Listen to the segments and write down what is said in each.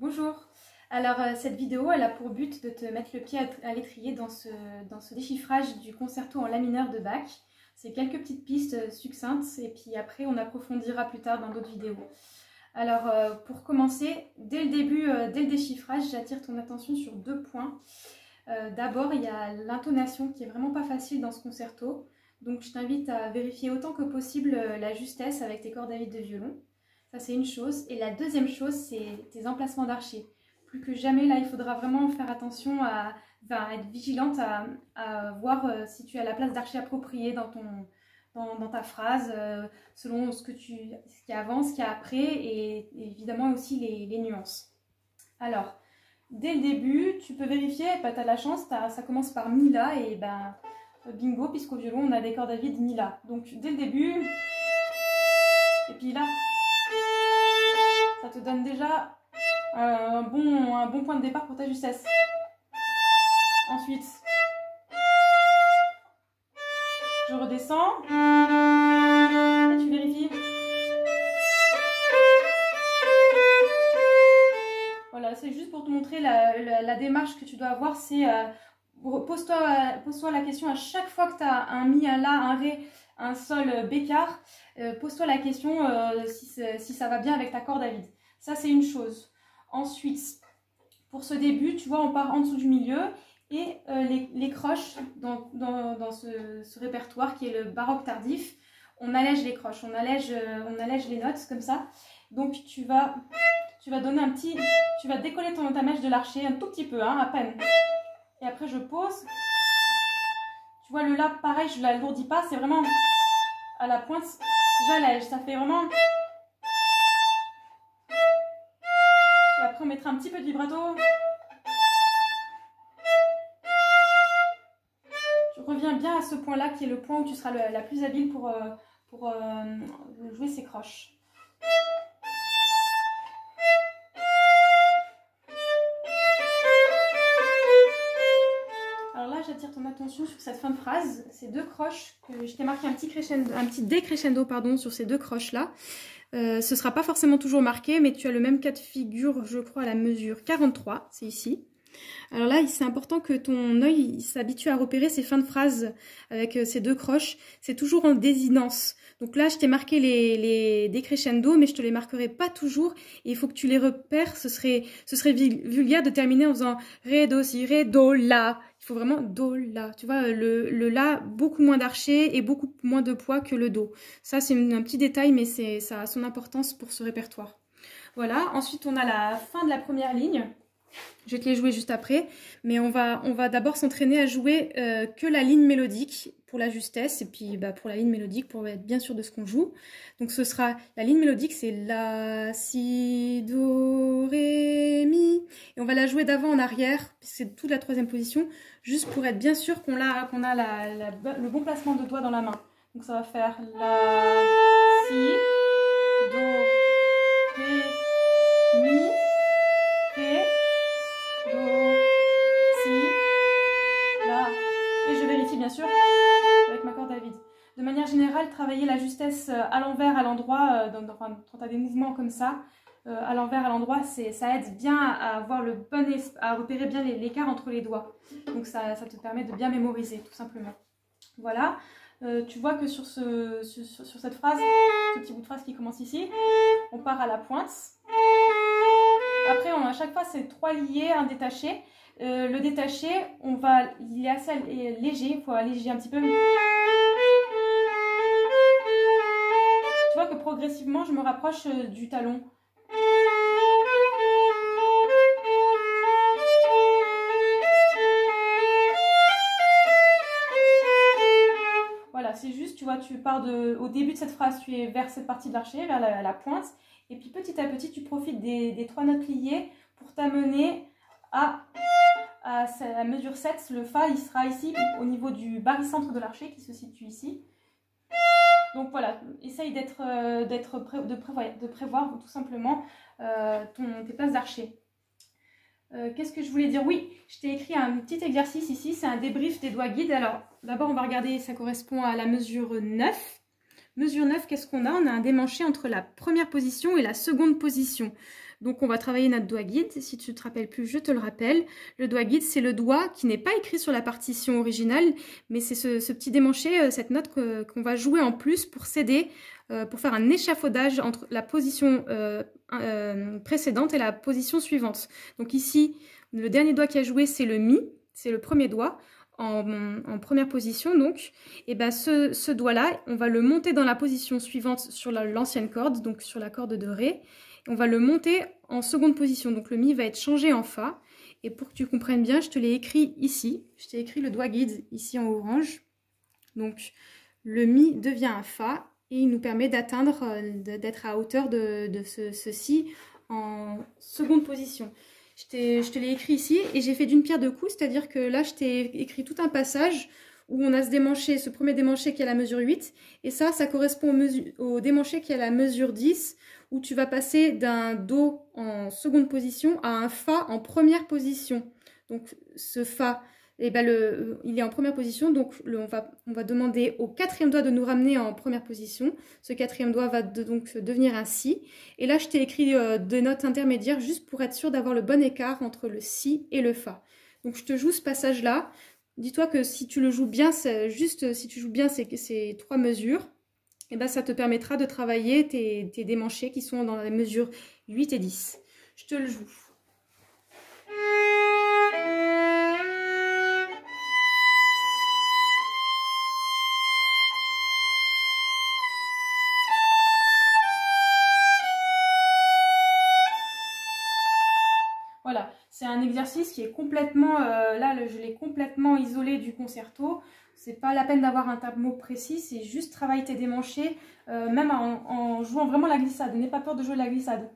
Bonjour. Alors euh, cette vidéo, elle a pour but de te mettre le pied à, l'étrier dans ce, déchiffrage du concerto en la mineur de Bach. C'est quelques petites pistes euh, succinctes et puis après on approfondira plus tard dans d'autres vidéos. Alors euh, pour commencer, dès le début, dès le déchiffrage, j'attire ton attention sur deux points. D'abord, il y a l'intonation qui est vraiment pas facile dans ce concerto. Donc je t'invite à vérifier autant que possible la justesse avec tes cordes à vide de violon. Ça c'est une chose. Et la deuxième chose, c'est tes emplacements d'archer. Plus que jamais, là, il faudra vraiment faire attention à, être vigilante à, voir euh, si tu as la place d'archer appropriée dans, ta phrase, euh, selon ce, que tu, ce qu'il y a avant, ce qu'il y a après, et, évidemment aussi les, nuances. Alors, dès le début, tu peux vérifier, bah, tu as la chance, ça commence par Mi La, et ben bingo, puisqu'au violon, on a des cordes à vide Mi La. Donc, dès le début, et puis là, un bon, un bon point de départ pour ta justesse. Ensuite, je redescends. Et tu vérifies. Voilà, c'est juste pour te montrer la, démarche que tu dois avoir. C'est euh, pose-toi pose la question à chaque fois que tu as un mi, un la, un ré, un sol euh, bécard. Euh, pose-toi la question euh, si, si ça va bien avec ta corde à vide. Ça, c'est une chose. Ensuite, pour ce début, tu vois, on part en dessous du milieu et euh, les, croches dans, dans, ce, répertoire qui est le baroque tardif, on allège les croches, on allège, euh, on allège les notes comme ça. Donc tu vas, tu vas donner un petit, tu vas décoller ton, ta mèche de l'archer un tout petit peu, hein, à peine. Et après je pose. Tu vois le la, pareil, je l'alourdis pas, c'est vraiment à la pointe, j'allège, ça fait vraiment petit peu de vibrato. Tu reviens bien à ce point-là qui est le point où tu seras la plus habile pour, euh, euh, jouer ces croches. Alors là, j'attire ton attention sur cette fin de phrase, ces deux croches que je t'ai marqué un petit crescendo, un petit décrescendo pardon sur ces deux croches là. Euh, ce ne sera pas forcément toujours marqué, mais tu as le même cas de figure, je crois, à la mesure 43, c'est ici. Alors là, c'est important que ton œil s'habitue à repérer ces fins de phrases avec euh, ces deux croches. C'est toujours en désinence. Donc là, je t'ai marqué les, les décrescendo, mais je te les marquerai pas toujours. Il faut que tu les repères. Ce serait, vulgaire de terminer en faisant ré, do, si, ré, do, la. Il faut vraiment do, la. Tu vois, le, la, beaucoup moins d'archer et beaucoup moins de poids que le do. Ça, c'est un petit détail, mais ça a son importance pour ce répertoire. Voilà. Ensuite, on a la fin de la première ligne. Je vais te les jouer juste après, mais on va, d'abord s'entraîner à jouer euh, que la ligne mélodique pour la justesse, et puis bah, pour la ligne mélodique, pour être bien sûr de ce qu'on joue. Donc ce sera, la ligne mélodique, c'est La, Si, Do, Ré, Mi, et on va la jouer d'avant en arrière, c'est toute la troisième position, juste pour être bien sûr qu'on a, le bon placement de doigts dans la main. Donc ça va faire La, Si, travailler la justesse euh, à l'envers, à l'endroit, euh, enfin, quand tu as des mouvements comme ça, euh, à l'envers, à l'endroit, ça aide bien à avoir le bon à repérer bien l'écart entre les doigts. Donc ça, ça, te permet de bien mémoriser, tout simplement. Voilà. Tu vois que sur, ce, sur, cette phrase, ce petit bout de phrase qui commence ici, on part à la pointe. Après, à chaque fois, c'est trois liés, un détaché. Le détaché, on va, il est assez léger, il faut alléger un petit peu. Progressivement, je me rapproche euh, du talon. Voilà, c'est juste, tu vois, tu pars de, au début de cette phrase, tu es vers cette partie de l'archer, vers la, pointe, et puis petit à petit, tu profites des, trois notes liées pour t'amener à à la mesure 7, le Fa il sera ici au niveau du barycentre de l'archer qui se situe ici. Donc voilà, essaye d'être, euh, de, prévoir, tout simplement euh, tes places d'archer. Euh, qu'est-ce que je voulais dire? Oui, je t'ai écrit un petit exercice ici, c'est un débrief des doigts guides. Alors d'abord on va regarder, ça correspond à la mesure 9. Mesure 9, qu'est-ce qu'on a? On a un démanché entre la première position et la seconde position. Donc on va travailler notre doigt guide. Si tu ne te rappelles plus, je te le rappelle. Le doigt guide, c'est le doigt qui n'est pas écrit sur la partition originale, mais c'est ce, petit démanché, euh, cette note qu'on va jouer en plus pour s'aider, euh, pour faire un échafaudage entre la position euh, précédente et la position suivante. Donc ici, le dernier doigt qui a joué, c'est le Mi, c'est le premier doigt. En, première position donc, et ben ce doigt-là, on va le monter dans la position suivante sur l'ancienne corde, donc sur la corde de Ré, on va le monter en seconde position. Donc le Mi va être changé en Fa. Et pour que tu comprennes bien, je te l'ai écrit ici. Je t'ai écrit le doigt guide ici en orange. Donc le Mi devient un Fa et il nous permet d'atteindre, euh, d'être à hauteur de, ceci en seconde position. Je, te l'ai écrit ici et j'ai fait d'une pierre deux coups, c'est-à-dire que là je t'ai écrit tout un passage où on a ce démanché, ce premier démanché qui est à la mesure 8, et ça, ça correspond au, au démanché qui est à la mesure 10, où tu vas passer d'un Do en seconde position à un Fa en première position. Donc ce Fa, eh ben le, il est en première position, donc on, va, on, va, demander au quatrième doigt de nous ramener en première position. Ce quatrième doigt va donc devenir un Si. Et là, je t'ai écrit euh, des notes intermédiaires juste pour être sûr d'avoir le bon écart entre le Si et le Fa. Donc je te joue ce passage-là. Dis-toi que si tu le joues bien, juste si tu joues bien ces, trois mesures, eh ben, ça te permettra de travailler tes, tes démanchés qui sont dans les mesures 8 et 10. Je te le joue. Voilà, c'est un exercice qui est complètement, euh, là je l'ai complètement isolé du concerto. C'est pas la peine d'avoir un tableau précis, c'est juste travailler tes démanchés, euh, même en, jouant vraiment la glissade. N'aie pas peur de jouer la glissade.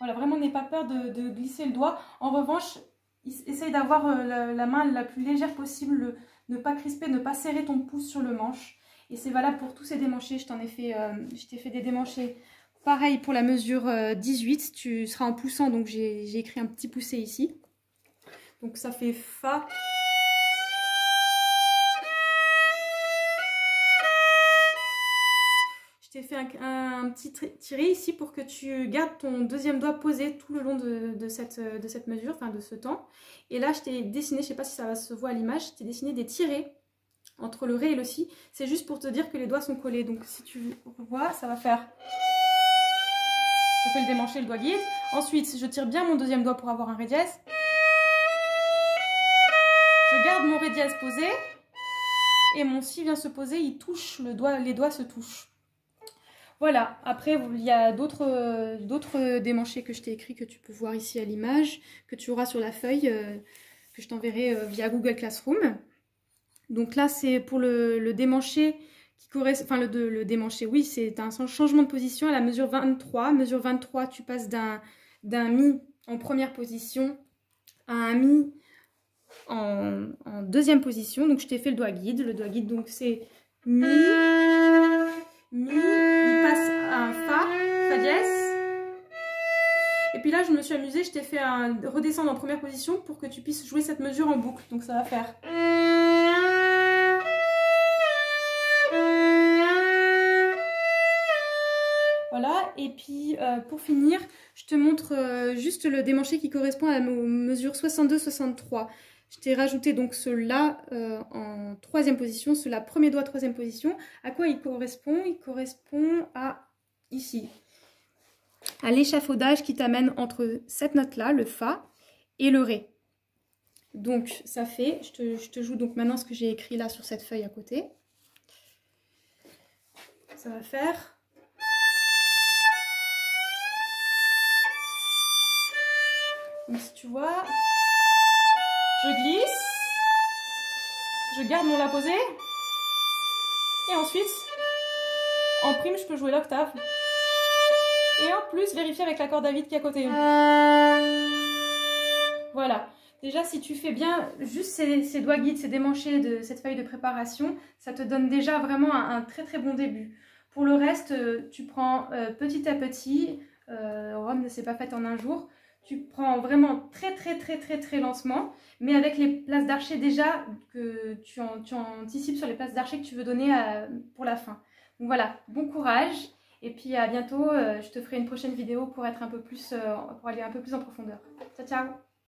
Voilà, vraiment n'aie pas peur de, glisser le doigt. En revanche, essaye d'avoir euh, la, main la plus légère possible, ne pas crisper, ne pas serrer ton pouce sur le manche. Et c'est valable pour tous ces démanchés. Je t'en ai fait, je t'ai fait des démanchés. Pareil pour la mesure 18, tu seras en poussant, donc j'ai écrit un petit poussé ici. Donc ça fait Fa. Je t'ai fait un, petit tiré ici pour que tu gardes ton deuxième doigt posé tout le long de, cette, de cette mesure, enfin de ce temps. Et là, je t'ai dessiné, je ne sais pas si ça va se voir à l'image, je t'ai dessiné des tirés entre le Ré et le Si. C'est juste pour te dire que les doigts sont collés. Donc si tu vois, ça va faire... Je fais le démancher, le doigt guide. Ensuite, je tire bien mon deuxième doigt pour avoir un Ré dièse garde mon ré dièse posé et mon si vient se poser, il touche le doigt, les doigts se touchent. Voilà, après il y a d'autres démanchés que je t'ai écrit que tu peux voir ici à l'image, que tu auras sur la feuille, euh, que je t'enverrai euh, via Google Classroom. Donc là c'est pour le, démanché enfin le, le démanché, oui c'est un changement de position à la mesure 23. Mesure 23 tu passes d'un mi en première position à un mi en, deuxième position. Donc je t'ai fait le doigt guide. Le doigt guide, donc c'est Mi, Mi, il passe à un Fa, Fa dièse. Et puis là, je me suis amusée, je t'ai fait redescendre en première position pour que tu puisses jouer cette mesure en boucle. Donc ça va faire... Voilà, et puis euh, pour finir, je te montre euh, juste le démanché qui correspond à la mesure 62-63. Je t'ai rajouté donc cela euh, en troisième position, cela premier doigt troisième position. À quoi il correspond? Il correspond à ici, à l'échafaudage qui t'amène entre cette note-là, le Fa, et le Ré. Donc ça fait, je te joue donc maintenant ce que j'ai écrit là sur cette feuille à côté. Ça va faire... tu vois, je glisse, je garde mon La posé, et ensuite, en prime, je peux jouer l'octave. Et en plus, vérifier avec l'accord David qui est à côté. Voilà. Déjà, si tu fais bien juste ces, doigts guides, ces démanchés de cette feuille de préparation, ça te donne déjà vraiment un, très très bon début. Pour le reste, euh, tu prends euh, petit à petit. Euh, Rome ne s'est pas faite en un jour tu prends vraiment très très très très très lentement, mais avec les places d'archer déjà que tu, anticipes sur les places d'archer que tu veux donner pour la fin. Donc voilà, bon courage Et puis à bientôt, je te ferai une prochaine vidéo pour être un peu plus, pour aller un peu plus en profondeur. Ciao ciao